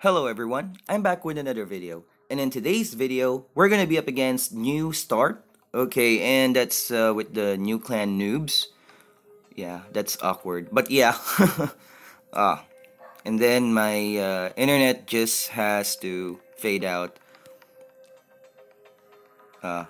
Hello everyone, I'm back with another video. And in today's video, we're gonna be up against New Start. Okay, and that's uh, with the New Clan Noobs. Yeah, that's awkward. But yeah. ah. And then my uh, internet just has to fade out. Uh,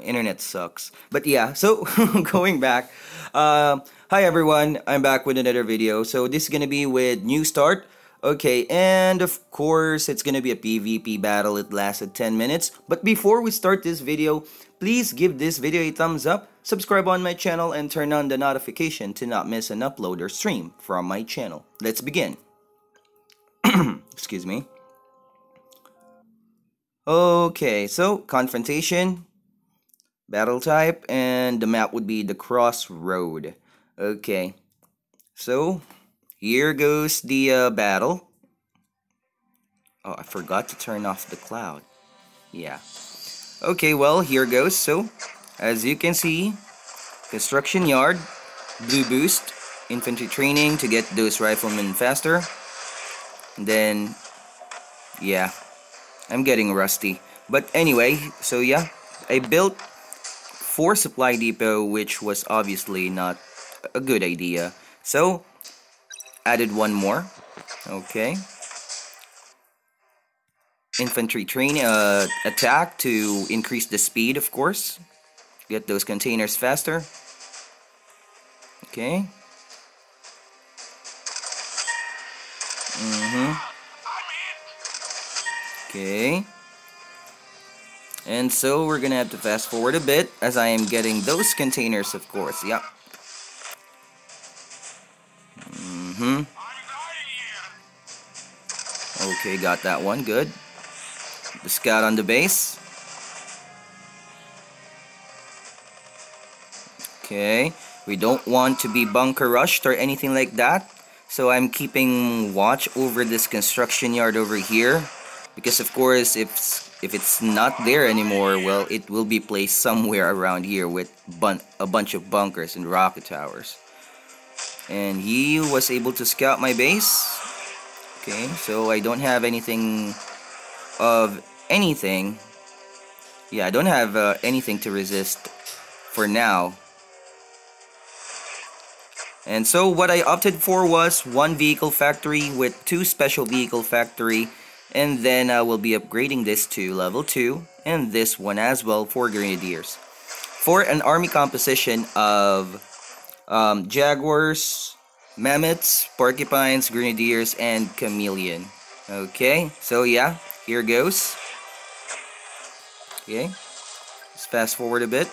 internet sucks. But yeah, so going back. Uh, hi everyone, I'm back with another video. So this is gonna be with New Start. Okay, and of course, it's gonna be a PvP battle. It lasted 10 minutes. But before we start this video, please give this video a thumbs up, subscribe on my channel, and turn on the notification to not miss an upload or stream from my channel. Let's begin. Excuse me. Okay, so confrontation, battle type, and the map would be the crossroad. Okay, so here goes the uh, battle. Oh, I forgot to turn off the cloud. Yeah. Okay, well, here goes. So, as you can see, construction yard, blue boost, infantry training to get those riflemen faster. And then, yeah, I'm getting rusty. But anyway, so yeah, I built four supply depot, which was obviously not a good idea. So, added one more. Okay. Infantry training, uh, attack to increase the speed, of course. Get those containers faster. Okay. Mm-hmm. Okay. And so we're gonna have to fast forward a bit as I am getting those containers, of course. Yep. Mm-hmm. Okay, got that one. Good. The scout on the base. Okay. We don't want to be bunker rushed or anything like that. So I'm keeping watch over this construction yard over here. Because of course, if if it's not there anymore, well, it will be placed somewhere around here with bun a bunch of bunkers and rocket towers. And he was able to scout my base. Okay, so I don't have anything of anything. Yeah, I don't have uh, anything to resist for now. And so what I opted for was one vehicle factory with two special vehicle factory and then I will be upgrading this to level 2 and this one as well for grenadiers. For an army composition of um, jaguars, mammoths, porcupines, grenadiers, and chameleon. Okay, so yeah, here goes. Okay, let's fast forward a bit.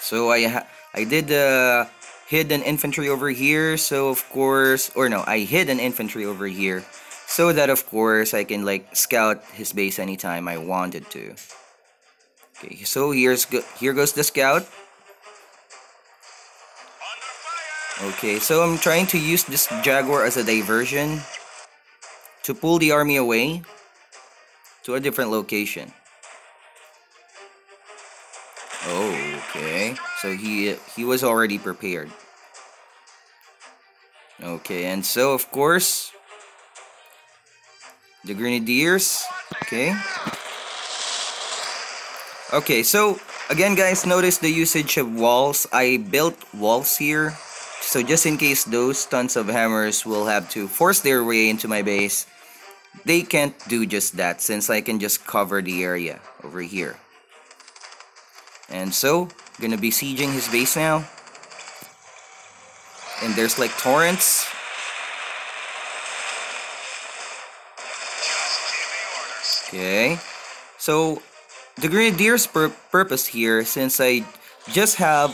So I I did uh, hid an infantry over here, so of course, or no, I hid an infantry over here, so that of course I can like scout his base anytime I wanted to. Okay, so here's go here goes the scout. Okay, so I'm trying to use this Jaguar as a diversion to pull the army away to a different location. Oh, okay. So he he was already prepared. Okay, and so of course the grenadiers. Okay. Okay, so again guys, notice the usage of walls. I built walls here so just in case those tons of hammers will have to force their way into my base, they can't do just that since I can just cover the area over here. And so, gonna be sieging his base now. And there's like torrents. Okay. So, the Grenadier's pur purpose here, since I just have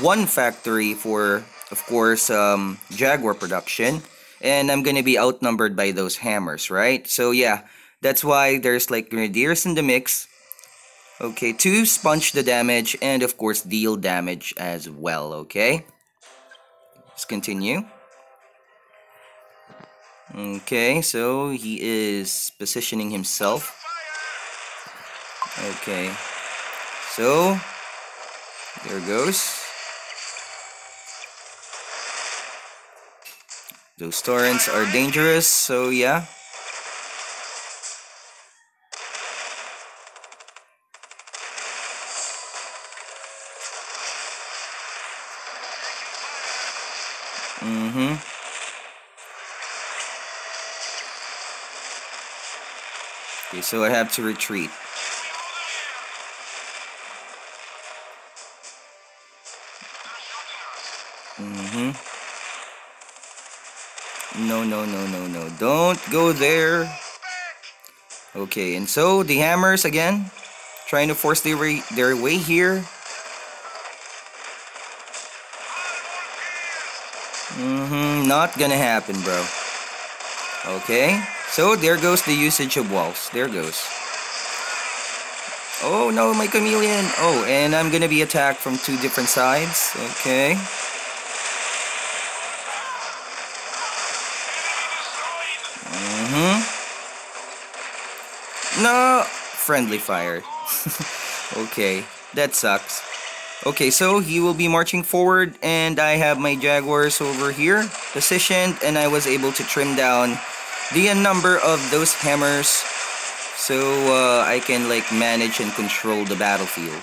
one factory for, of course, um, Jaguar production. And I'm gonna be outnumbered by those hammers, right? So yeah, that's why there's like Grenadiers in the mix. Okay, to sponge the damage and of course deal damage as well, okay? Let's continue. Okay, so he is positioning himself. Okay, so there goes. Those torrents are dangerous, so yeah. Mm-hmm. Okay, so I have to retreat. No, no, no, no. Don't go there. Okay, and so the hammers again, trying to force their way, their way here. Mm-hmm, not gonna happen, bro. Okay, so there goes the usage of walls. There goes. Oh no, my chameleon! Oh, and I'm gonna be attacked from two different sides. Okay. Mm-hmm. No! Friendly fire. okay, that sucks. Okay, so he will be marching forward and I have my Jaguars over here positioned and I was able to trim down the number of those hammers so uh, I can like manage and control the battlefield.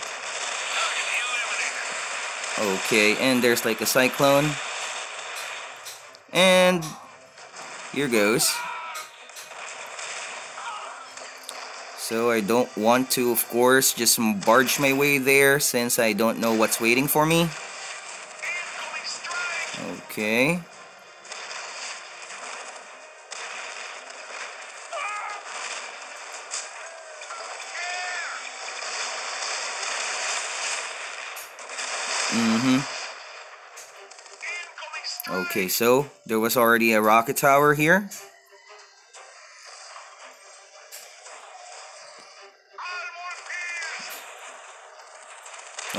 Okay, and there's like a cyclone. And here goes. So I don't want to, of course, just barge my way there since I don't know what's waiting for me. Okay. Mm-hmm. Okay, so there was already a rocket tower here.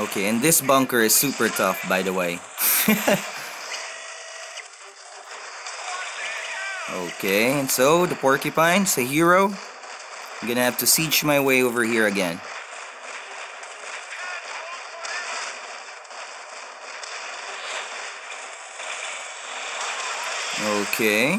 Okay, and this bunker is super tough, by the way. okay, and so the porcupine's a hero. I'm gonna have to siege my way over here again. Okay.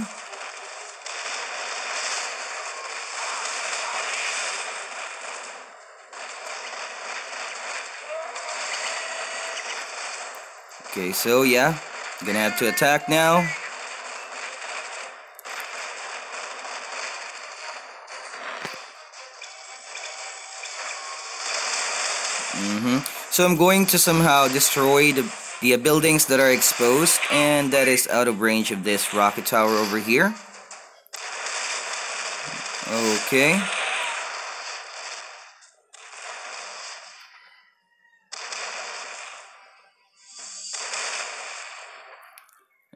Okay, so yeah, I'm gonna have to attack now. Mm-hmm. So I'm going to somehow destroy the, the buildings that are exposed and that is out of range of this rocket tower over here. Okay.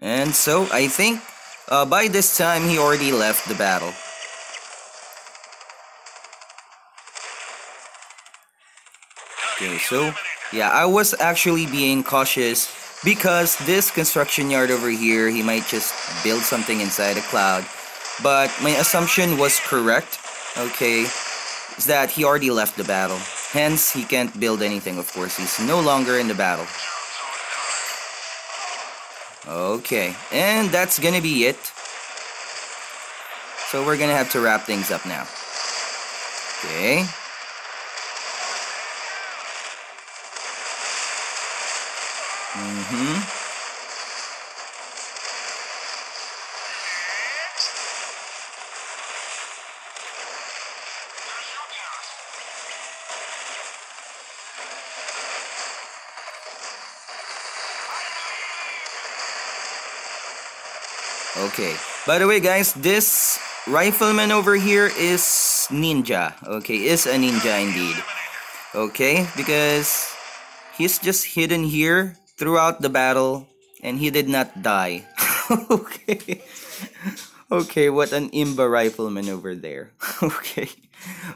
And so, I think, uh, by this time, he already left the battle. Okay, so, yeah, I was actually being cautious because this construction yard over here, he might just build something inside a cloud. But my assumption was correct, okay, is that he already left the battle. Hence, he can't build anything, of course. He's no longer in the battle. Okay, and that's gonna be it. So we're gonna have to wrap things up now. Okay. Mm-hmm. Okay. By the way, guys, this rifleman over here is ninja. Okay, is a ninja indeed. Okay, because he's just hidden here throughout the battle and he did not die. okay. Okay, what an imba rifleman over there. okay.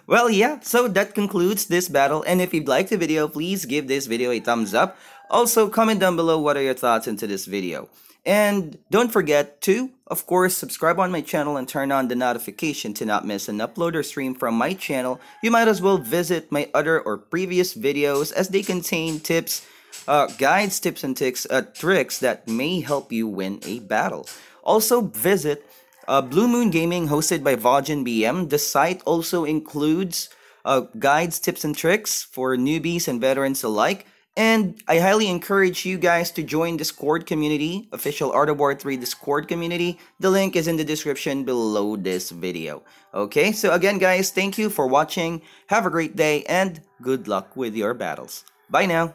Well, yeah, so that concludes this battle. And if you liked the video, please give this video a thumbs up. Also, comment down below what are your thoughts into this video. And don't forget to, of course, subscribe on my channel and turn on the notification to not miss an upload or stream from my channel. You might as well visit my other or previous videos as they contain tips, uh, guides, tips, and tricks, uh, tricks that may help you win a battle. Also visit uh, Blue Moon Gaming hosted by Vojin BM. The site also includes uh, guides, tips, and tricks for newbies and veterans alike. And I highly encourage you guys to join Discord community, official Art of War 3 Discord community. The link is in the description below this video. Okay, so again guys, thank you for watching. Have a great day and good luck with your battles. Bye now.